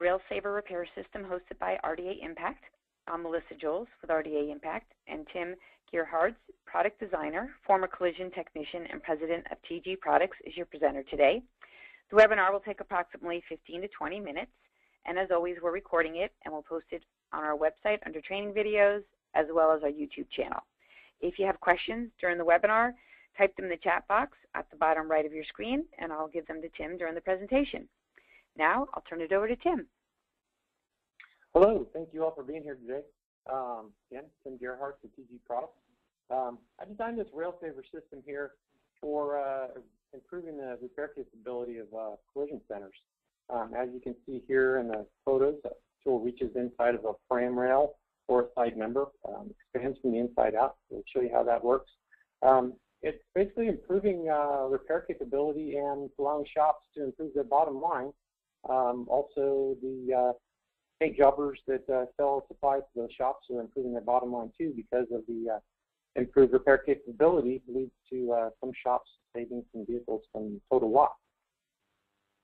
Rail Saver Repair System hosted by RDA Impact. I'm Melissa Jolls with RDA Impact, and Tim Gerhards, product designer, former collision technician, and president of TG Products, is your presenter today. The webinar will take approximately 15 to 20 minutes, and as always, we're recording it and we'll post it on our website under training videos as well as our YouTube channel. If you have questions during the webinar, type them in the chat box at the bottom right of your screen, and I'll give them to Tim during the presentation. Now, I'll turn it over to Tim. Hello, thank you all for being here today. Um, again, Tim Gerhardt with TG Products. Um, I designed this rail saver system here for uh, improving the repair capability of uh, collision centers. Um, as you can see here in the photos, the tool reaches inside of a frame rail or a side member, um, expands from the inside out. We'll show you how that works. Um, it's basically improving uh, repair capability and allowing shops to improve their bottom line. Um, also, the uh, paint jobbers that uh, sell supplies to those shops are improving their bottom line too because of the uh, improved repair capability leads to uh, some shops saving some vehicles from total loss.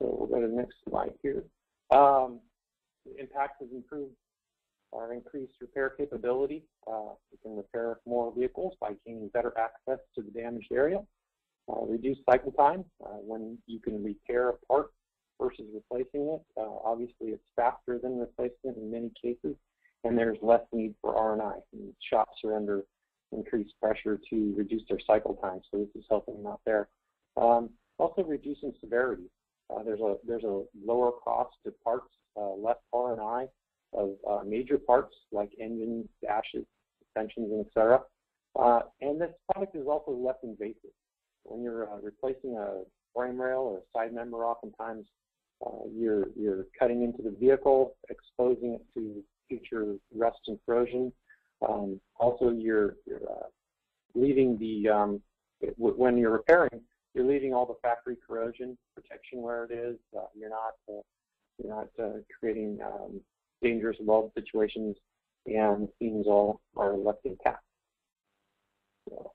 So we'll go to the next slide here. Um, the impact has improved our increased repair capability. Uh, we can repair more vehicles by gaining better access to the damaged area. Uh, reduce cycle time uh, when you can repair a part versus replacing it. Uh, obviously, it's faster than replacement in many cases, and there's less need for R&I. shops are under increased pressure to reduce their cycle time, so this is helping them out there. Um, also, reducing severity. Uh, there's a there's a lower cost to parts, uh, less R&I of uh, major parts like engines, dashes, suspensions, and etc. Uh, and this product is also less invasive. When you're uh, replacing a frame rail or a side member, oftentimes uh, you're you're cutting into the vehicle, exposing it to future rust and corrosion. Um, also, you're, you're leaving the um, when you're repairing, you're leaving all the factory corrosion protection where it is. Uh, you're not uh, you're not uh, creating um, dangerous weld situations, and seams all are left intact. So,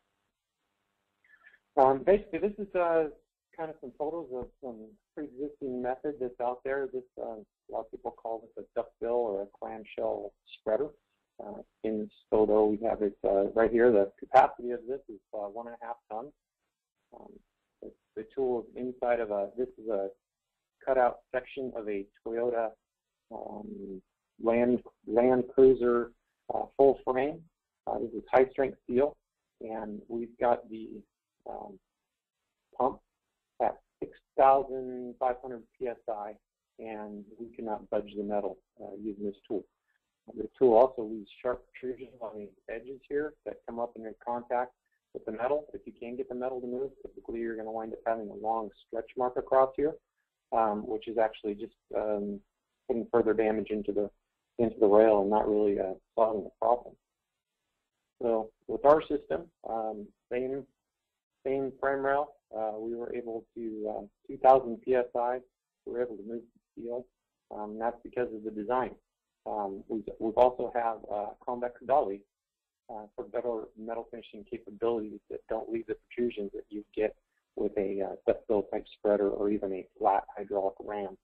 um, basically, this is uh, kind of some photos of some pre-existing method that's out there. This uh, a lot of people call this a duckbill or a clamshell spreader. Uh, in this photo, we have it uh, right here. The capacity of this is uh, one and a half tons. Um, the tool is inside of a, this is a cutout section of a Toyota um, Land, Land Cruiser uh, full frame. Uh, this is high strength steel, and we've got the um, pump 6,500 psi, and we cannot budge the metal uh, using this tool. The tool also leaves sharp protrusions on the edges here that come up in contact with the metal. If you can get the metal to move, typically you're going to wind up having a long stretch mark across here, um, which is actually just um, putting further damage into the into the rail and not really uh, solving the problem. So with our system, um, same same frame rail, we were able to uh, 2,000 psi. We were able to move the steel. Um, that's because of the design. Um, we've also have uh, convex dolly uh, for better metal finishing capabilities that don't leave the protrusions that you get with a uh, duckbill type spreader or even a flat hydraulic ram.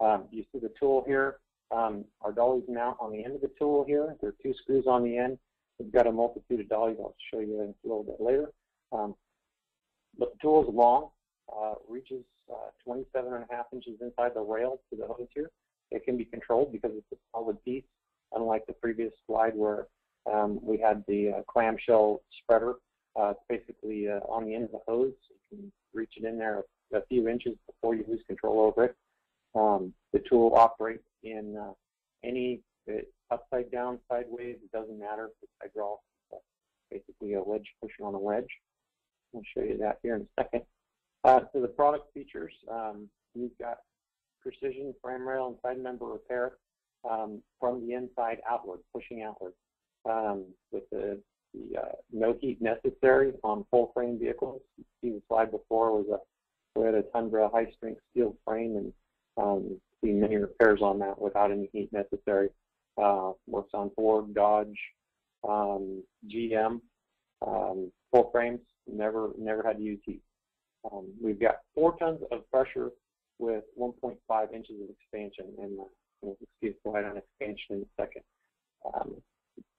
Um, you see the tool here. Um, our dollies mount on the end of the tool here. There are two screws on the end. We've got a multitude of dollies I'll show you a little bit later. Um, but the tool is long, uh, reaches uh, 27 and a half inches inside the rail to the hose here. It can be controlled because it's a solid piece, unlike the previous slide where um, we had the uh, clamshell spreader. Uh, it's basically uh, on the end of the hose. You can reach it in there a few inches before you lose control over it. Um, the tool operates in uh, any uh, upside down, sideways, it doesn't matter. It's hydraulic. Basically a wedge pushing on a wedge. I'll show you that here in a second. Uh, so the product features, um, we've got precision frame rail and side member repair um, from the inside outward, pushing outward. Um, with the, the uh, no heat necessary on full frame vehicles. You see the slide before was a Toyota Tundra high strength steel frame and um, see many repairs on that without any heat necessary. Uh, works on Ford, Dodge, um, GM, um, full frames. Never never had to use heat. Um, we've got four tons of pressure with 1.5 inches of expansion, and the, We'll see a slide on expansion in a second. Um,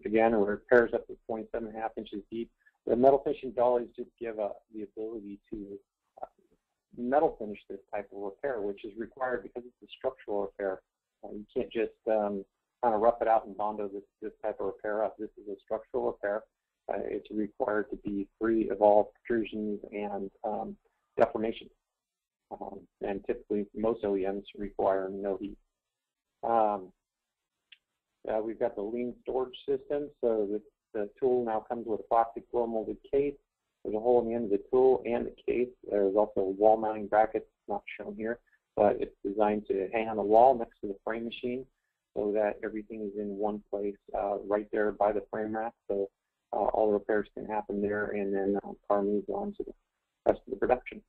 again, it repairs up to 27 and a half inches deep. The metal finishing dollies just give uh, the ability to uh, metal finish this type of repair, which is required because it's a structural repair. Uh, you can't just um, kind of rough it out and bondo this, this type of repair up. This is a structural repair. Uh, it's required to be free of all protrusions and um, deformation. Um, and typically, most OEMs require no heat. Um, uh, we've got the lean storage system, so the, the tool now comes with a plastic blow molded case. There's a hole in the end of the tool and the case. There's also a wall mounting bracket, not shown here, but it's designed to hang on the wall next to the frame machine so that everything is in one place uh, right there by the frame rack. So all the repairs can happen there, and then uh, car moves on to the rest of the production.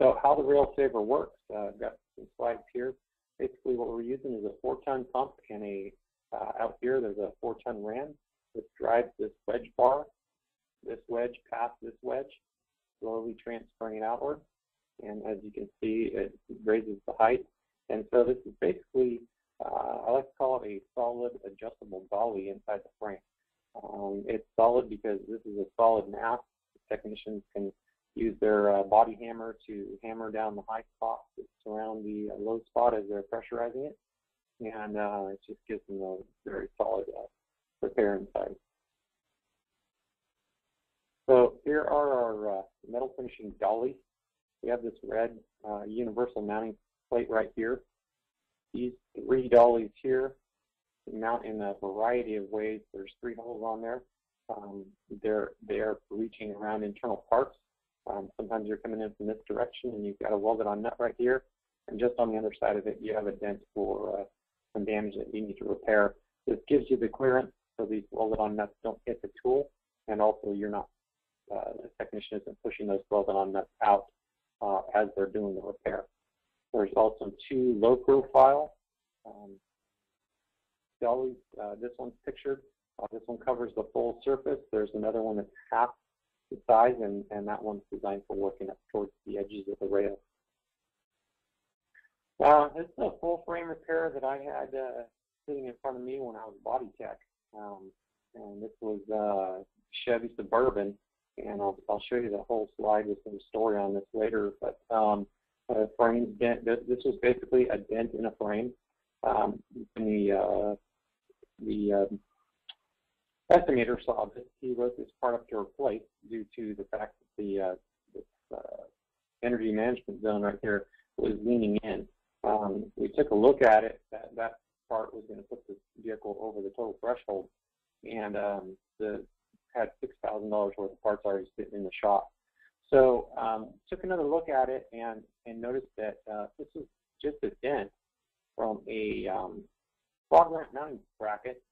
So how the rail saver works, uh, I've got some slides here. Basically what we're using is a four-ton pump and a, uh, out here there's a four-ton ram that drives this wedge bar, this wedge past this wedge, slowly transferring it outward. And as you can see, it raises the height. And so this is basically, uh, I like to call it a solid adjustable dolly inside the frame. Um, it's solid because this is a solid mass. Technicians can use their uh, body hammer to hammer down the high spots that surround the uh, low spot as they're pressurizing it. And uh, it just gives them a very solid uh, repair inside. So here are our uh, metal finishing dollies. We have this red uh, universal mounting plate right here. These three dollies here mount in a variety of ways. There's three holes on there. Um, they're they're reaching around internal parts. Um, sometimes you're coming in from this direction and you've got a welded on nut right here. And just on the other side of it, you have a dent for uh, some damage that you need to repair. This gives you the clearance so these welded on nuts don't hit the tool. And also you're not, uh, the technician isn't pushing those welded on nuts out uh, as they're doing the repair. There's also two low profile um, dollies. Uh, this one's pictured. Uh, this one covers the full surface. There's another one that's half the size, and, and that one's designed for working up towards the edges of the rail. Uh, this is a full frame repair that I had uh, sitting in front of me when I was body tech. Um, and this was uh, Chevy Suburban, and I'll, I'll show you the whole slide with some story on this later. But um, a frame dent, this was basically a dent in a frame. Um, in the uh, the um, estimator saw this. He wrote this part up to replace due to the fact that the uh, this, uh, energy management zone right here was leaning in. Um, we took a look at it. That, that part was going to put the vehicle over the total threshold, and um, the had six thousand dollars worth of parts already sitting in the shop. So um, took another look at it and and noticed that uh, this is just a dent from a um, frog mounting bracket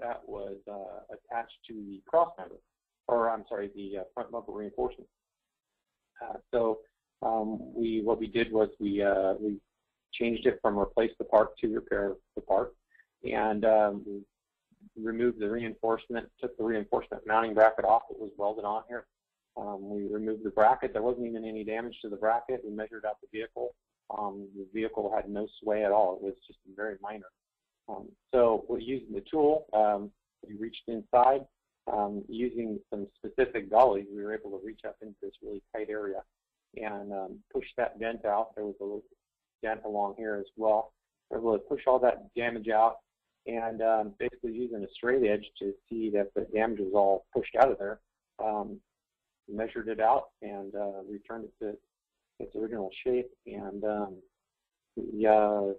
that was uh, attached to the cross member, or I'm sorry, the uh, front bumper reinforcement. Uh, so um, we what we did was we uh, we changed it from replace the part to repair the part, and um, we removed the reinforcement, took the reinforcement mounting bracket off that was welded on here. Um, we removed the bracket. There wasn't even any damage to the bracket. We measured out the vehicle. Um, the vehicle had no sway at all. It was just very minor. Um, so we're using the tool. Um, we reached inside. Um, using some specific dollies, we were able to reach up into this really tight area and um, push that dent out. There was a little dent along here as well. We were able to push all that damage out and um, basically using a straight edge to see that the damage was all pushed out of there. Um, measured it out and uh, returned it to its original shape and we uh,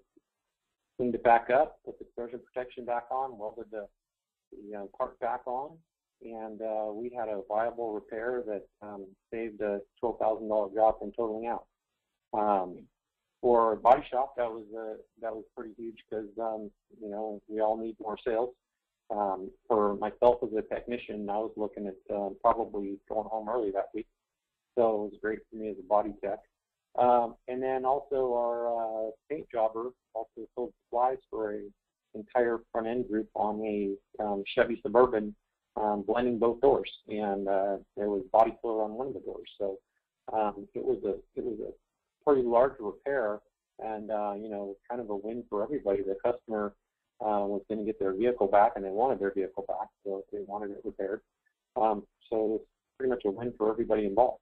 cleaned it back up, put the corrosion protection back on, welded the, the uh, part back on, and uh, we had a viable repair that um, saved a $12,000 job from totaling out. Um, for a body shop, that was uh, that was pretty huge because um, you know we all need more sales. Um, for myself as a technician, I was looking at uh, probably going home early that week, so it was great for me as a body tech. Um, and then also our uh, paint jobber also sold supplies for a entire front end group on a um, Chevy Suburban um, blending both doors, and uh, there was body filler on one of the doors. So um, it was a it was a pretty large repair and uh, you know, kind of a win for everybody. The customer uh, was going to get their vehicle back, and they wanted their vehicle back, so they wanted it repaired. Um, so it's pretty much a win for everybody involved.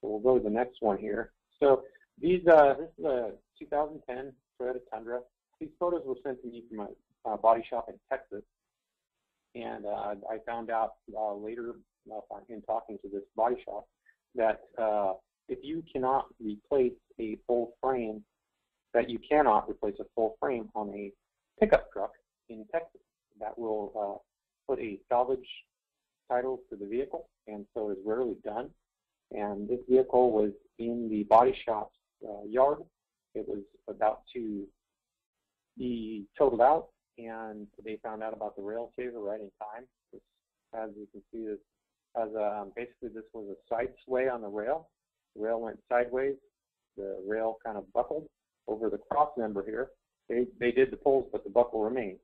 So we'll go to the next one here. So these, uh, this is a 2010 Toyota Tundra. These photos were sent to me from a uh, body shop in Texas, and uh, I found out uh, later uh, in talking to this body shop that uh, if you cannot replace a full frame, that you cannot replace a full frame on a pickup truck in Texas. That will uh, put a salvage title to the vehicle, and so is rarely done. And this vehicle was in the body shop's uh, yard. It was about to be totaled out, and they found out about the rail saver right in time. as you can see, this as a, um, basically this was a side sway on the rail. The rail went sideways. The rail kind of buckled over the cross member here. They they did the poles, but the buckle remained.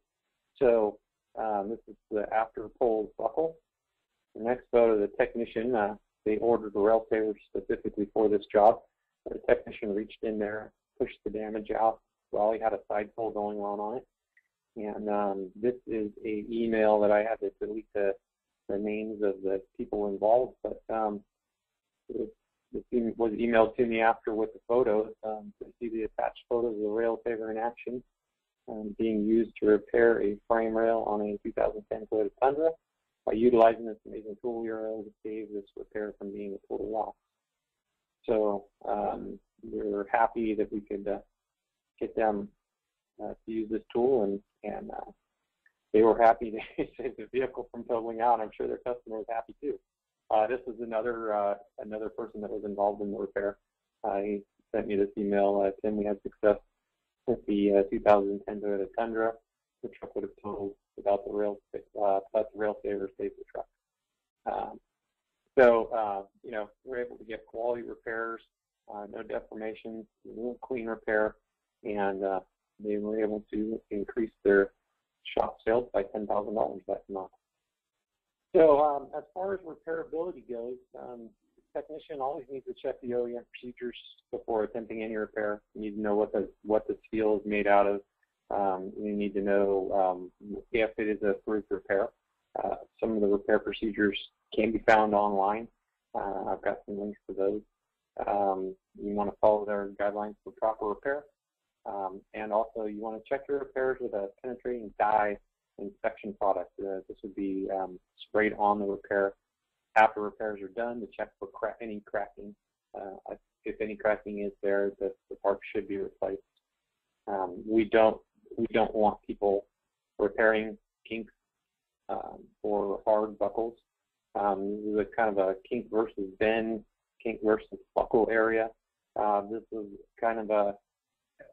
So um, this is the after poles buckle. The next photo, the technician, uh, they ordered a rail saver specifically for this job. The technician reached in there, pushed the damage out while he had a side pull going on on it. And um, this is a email that I had to delete the, the names of the people involved, but um, it, it was emailed to me after with the photos. Um, to see the attached photos of the rail saver in action um, being used to repair a frame rail on a 2010 Toyota Tundra. By utilizing this amazing tool, we are able to save this repair from being a total loss. So um, we're happy that we could uh, get them uh, to use this tool, and and uh, they were happy to save the vehicle from totaling out. I'm sure their customer was happy too. Uh, this is another uh, another person that was involved in the repair. Uh, he sent me this email. Tim, we had success with the 2010 Toyota Tundra. The truck would have totaled without the rail, uh, without the rail saver saved the truck. Um, so, uh, you know, we're able to get quality repairs, uh, no deformations, clean repair, and uh, they were able to increase their shop sales by $10,000 that month. So um, as far as repairability goes, um, the technician always needs to check the OEM procedures before attempting any repair. You need to know what the what the steel is made out of. Um, you need to know um, if it is a approved repair. Uh, some of the repair procedures can be found online. Uh, I've got some links to those. Um, you want to follow their guidelines for proper repair. Um, and also you want to check your repairs with a penetrating dye inspection product. Uh, this would be um, sprayed on the repair after repairs are done to check for cra any cracking. Uh, if any cracking is there, the, the should be replaced. Um, we don't we don't want people repairing kinks um, or hard buckles. Um, this is a kind of a kink versus bend, kink versus buckle area. Uh, this is kind of a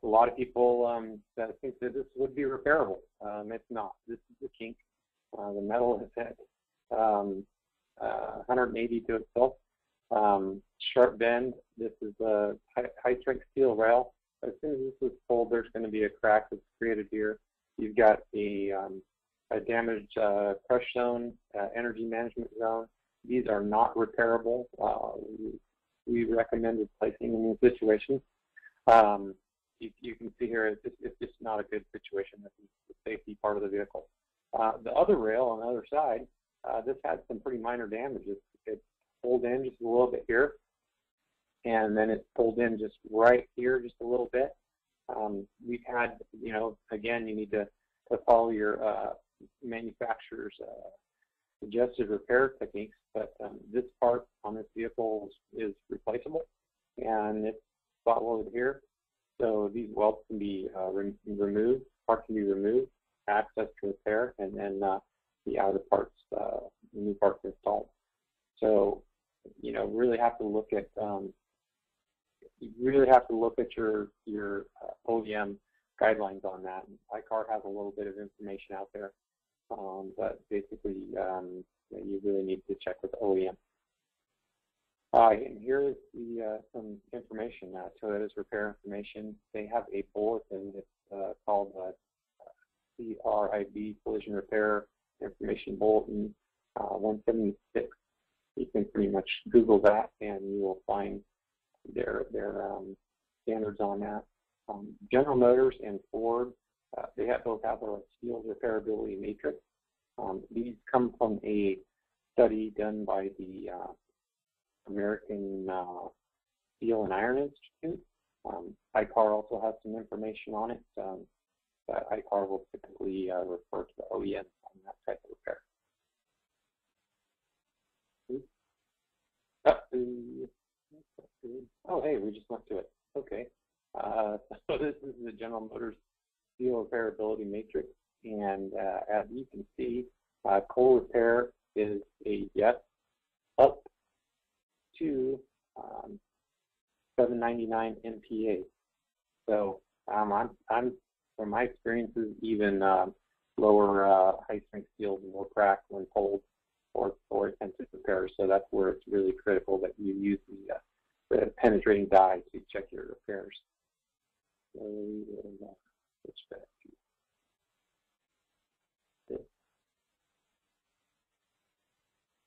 a lot of people um, that think that this would be repairable. Um, it's not. This is a kink. Uh, the metal has hit um, uh, 180 to itself. Um, sharp bend. This is a high, high strength steel rail. As soon as this is pulled, there's going to be a crack that's created here. You've got a, um, a damaged uh, crush zone, uh, energy management zone. These are not repairable. Uh, we, recommend replacing in these situations. Um, you, you can see here it's just, it's just not a good situation. This is the safety part of the vehicle. Uh, the other rail on the other side, uh, this had some pretty minor damages. It pulled in just a little bit here, and then it pulled in just right here just a little bit. Um, we've had, you know, again, you need to, to follow your uh, manufacturer's uh, suggested repair techniques, but um, this part on this vehicle is, is replaceable, and it's spot welded here. So these welds can be uh, re removed, part can be removed, access to repair, and then uh, the outer parts, uh, the new parts installed. So, you know, really have to look at um, you really have to look at your your uh, OEM guidelines on that. I-CAR has a little bit of information out there, um, but basically um, you really need to check with OEM. Uh, and here is the, uh, some information. Uh, Toyota's repair information. They have a bulletin that's uh, called uh, CRIB Collision Repair Information Bulletin uh, 176. You can pretty much Google that, and you will find their their um, standards on that. Um, General Motors and Ford, uh, they have both have a steel repairability matrix. Um, these come from a study done by the uh, American uh, Steel and Iron Institute. Um, ICAR also has some information on it, um, but ICAR will typically uh, refer to the OEM on that type of repair. Oh, hey, we just went to it. Okay. Uh, so this is the General Motors steel repairability matrix, and uh, as you can see, uh, cold repair is a yes up to um, 799 MPa. So um, I'm, I'm, from my experiences, even uh, lower uh, high strength steels will crack when cold or, or intensive repairs. So that's where it's really critical that you use the, uh, the penetrating dye to check your repairs. Uh,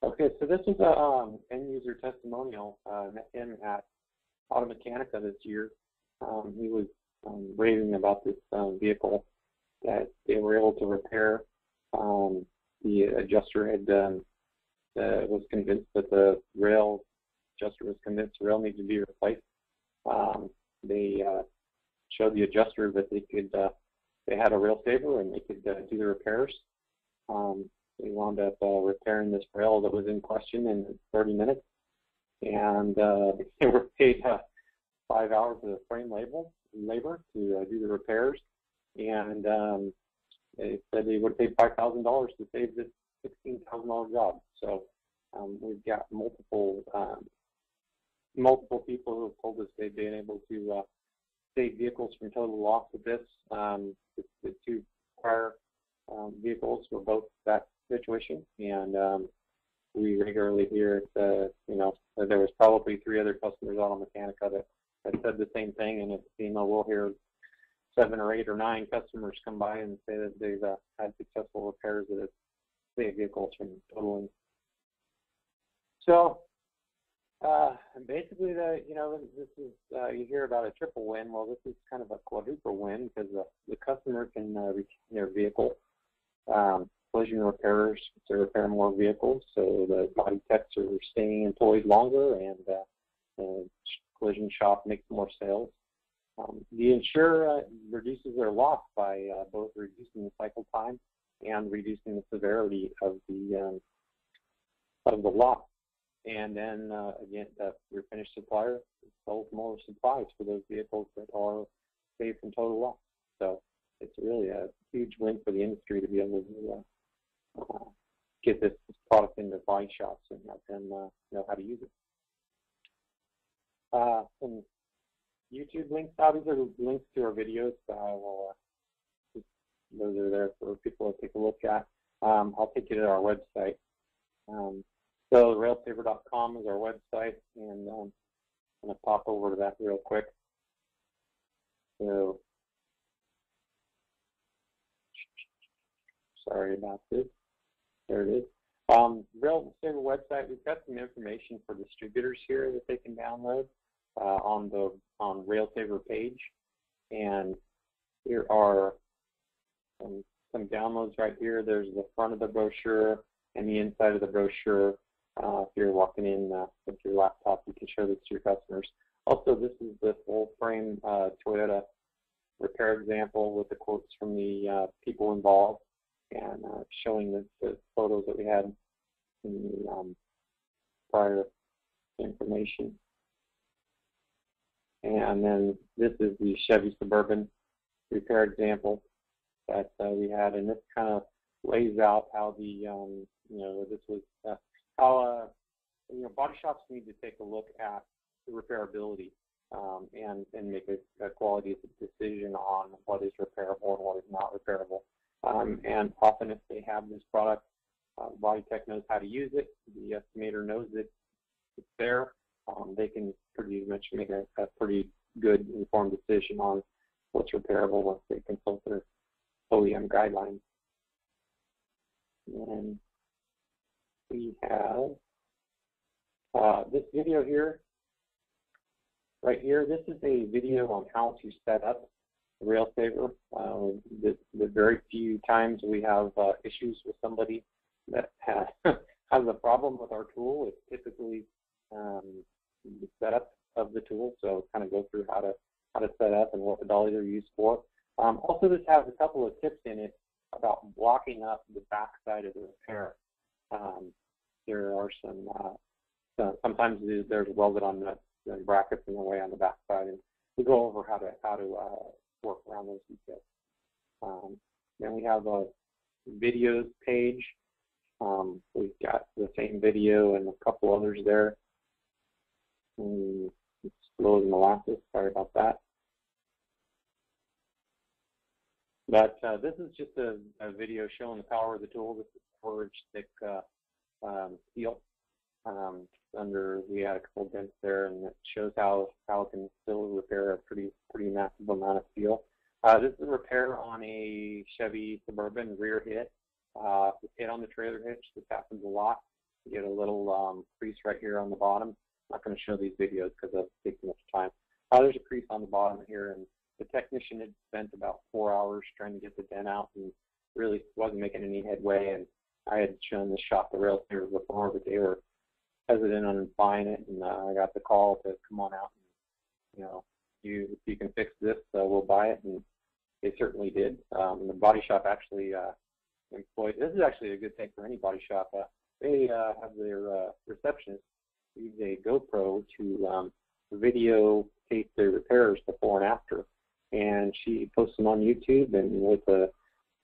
Okay, so this is a um, end user testimonial. Uh, met him at this year. Um, he was um, raving about this um, vehicle that they were able to repair. Um, the adjuster had um, uh, was convinced that the rail adjuster was convinced the rail needed to be replaced. Um, they uh, showed the adjuster that they could uh, they had a rail saver and they could uh, do the repairs. Um, they wound up uh, repairing this rail that was in question in 30 minutes, and uh, they were paid uh, five hours of frame labor, labor to uh, do the repairs, and um, they said they would pay five thousand dollars to save this sixteen thousand dollar job. So um, we've got multiple um, multiple people who have told us they've been able to uh, save vehicles from total loss with this. Um, the, the two prior um, vehicles were both that situation, and um, we regularly hear that you know there was probably three other customers Automechanika that had said the same thing, and you know we'll hear seven or eight or nine customers come by and say that they've uh, had successful repairs that have saved vehicles from totaling. So uh, basically, the you know this is uh, you hear about a triple win. Well, this is kind of a quadruple win because the, the customer can uh, retain their vehicle. Um, collision repairers to repair more vehicles, so the body techs are staying employed longer, and uh, the collision shop makes more sales. Um, the insurer uh, reduces their loss by uh, both reducing the cycle time and reducing the severity of the um, of the loss. And then uh, again, the refinish supplier sells more supplies for those vehicles that are saved from total loss. So it's really a huge win for the industry to be able to uh, uh, get this, product into body shops and have them uh, know how to use it. Uh, some YouTube links, These are links to our videos. I will, uh, those are there for people to take a look at. Um, I'll take you to our website. Um, so railsaver.com is our website, and um, I'm going to pop over to that real quick. So, sorry about this. There it is. Um, Rail Saver website, we've got some information for distributors here that they can download uh, on the on Rail Saver page. And here are some, some downloads right here. There's the front of the brochure and the inside of the brochure. Uh, if you're walking in uh, with your laptop, you can show this to your customers. Also, this is the full frame uh, Toyota repair example with the quotes from the uh, people involved and uh, showing the, the, photos that we had in the um, prior information. And then this is the Chevy Suburban repair example that uh, we had, and this kind of lays out how the, um, you know, this was, how, uh, you know, body shops need to take a look at the repairability um, and, and make a, a quality decision on what is repairable and what is not repairable. Um, and often if they have this product, uh, Bodytech knows how to use it, the estimator knows that it's there, um, they can pretty much make a, a, pretty good informed decision on what's repairable once they consult their OEM guidelines. And we have uh, this video here right here, this is a video on how to set up RailSaver. Uh, the, the very few times we have uh, issues with somebody that has, has a problem with our tool, it's typically um, the setup of the tool. So kind of go through how to how to set up and what the dollies are used for. Um, also, this has a couple of tips in it about blocking up the back side of the repair. Um, there are some, uh, sometimes there's welded on and brackets in the way on the back side, and we go over how to how to uh, work around those details. Um, then we have a videos page. Um, we've got the same video and a couple others there. And it's slow as molasses. Sorry about that. But uh, this is just a, a, video showing the power of the tool. This is forged thick uh, um, steel. Um, under we had a couple dents there, and it shows how how it can still repair a pretty pretty massive amount of steel. Uh, this is a repair on a Chevy Suburban rear hit. Uh, hit on the trailer hitch. This happens a lot. You get a little um, crease right here on the bottom. I'm not going to show these videos because that takes too much time. Uh, there's a crease on the bottom here, and the technician had spent about four hours trying to get the dent out and really wasn't making any headway. And I had shown the shop the RailSaver before, but they were hesitant on buying it, and uh, I got the call to come on out. And, you know, you if you can fix this, uh, we'll buy it, and they certainly did. Um, the body shop actually uh, employed. This is actually a good thing for any body shop. Uh, they uh, have their uh, receptionist use a GoPro to um, video tape their repairs before and after, and she posts them on YouTube and with a,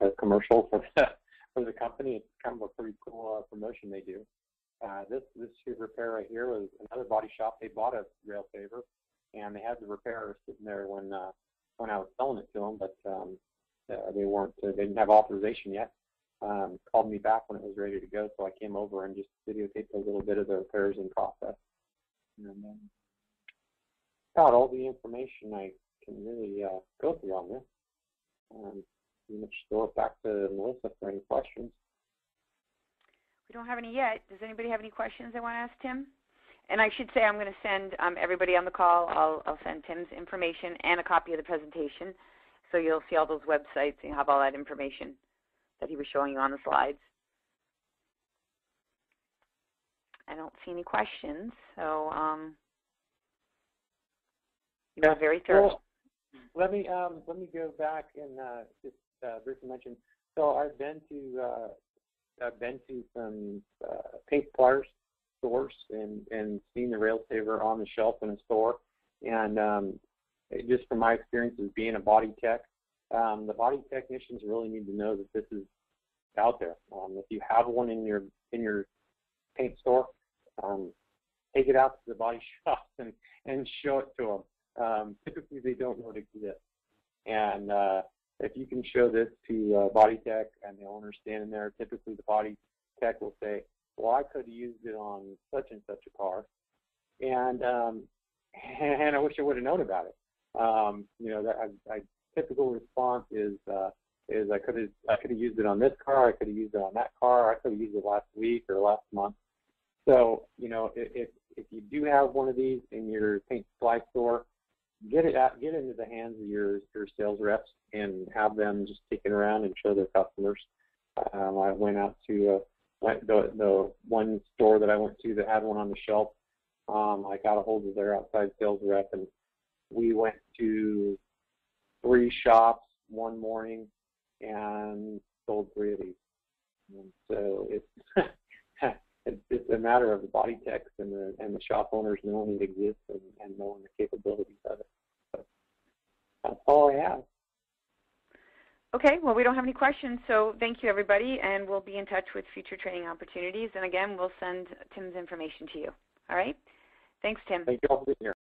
a commercial for the for the company. It's kind of a pretty cool uh, promotion they do. Uh, this this repair right here was another body shop. They bought a RailSaver, and they had the repair sitting there when uh, when I was selling it to them, but um, uh, they weren't uh, they didn't have authorization yet. Um, called me back when it was ready to go, so I came over and just videotaped a little bit of the repairs in process. And um, about all the information I can really uh, go through on this. Um, pretty much throw it back to Melissa for any questions. We don't have any yet. Does anybody have any questions they want to ask Tim? And I should say I'm going to send um, everybody on the call, I'll, I'll send Tim's information and a copy of the presentation. So you'll see all those websites and have all that information that he was showing you on the slides. I don't see any questions, so um, you are very thorough. Well, let me um, let me go back and uh, just uh, briefly mention. So I've been to uh, I've been to some uh, paint suppliers stores and and seen the RailSaver on the shelf in a store, and um, just from my experience as being a body tech, um, the body technicians really need to know that this is out there. Um, if you have one in your in your paint store, um, take it out to the body shop and and show it to them. Um, typically, they don't know it exists, and uh, if you can show this to uh, body tech and the owner standing there, typically the body tech will say, well, I could have used it on such and such a car, and um, and I wish I would have known about it. Um, you know, that I, I, typical response is uh, is I could have I could have used it on this car, I could have used it on that car, I could have used it last week or last month. So you know, if if, you do have one of these in your paint supply store, get it out, get into the hands of your your sales reps and have them just take it around and show their customers. Um, I went out to uh, the the one store that I went to that had one on the shelf. Um, I got a hold of their outside sales rep, and we went to three shops one morning and sold three of these. And so it's it's, it's a matter of the body techs and the and the shop owners knowing it exists and, and knowing the capabilities of it. So that's all I have. Okay, well, we don't have any questions, so thank you, everybody, and we'll be in touch with future training opportunities. And again, we'll send Tim's information to you. All right? Thanks, Tim. Thank you all for being here.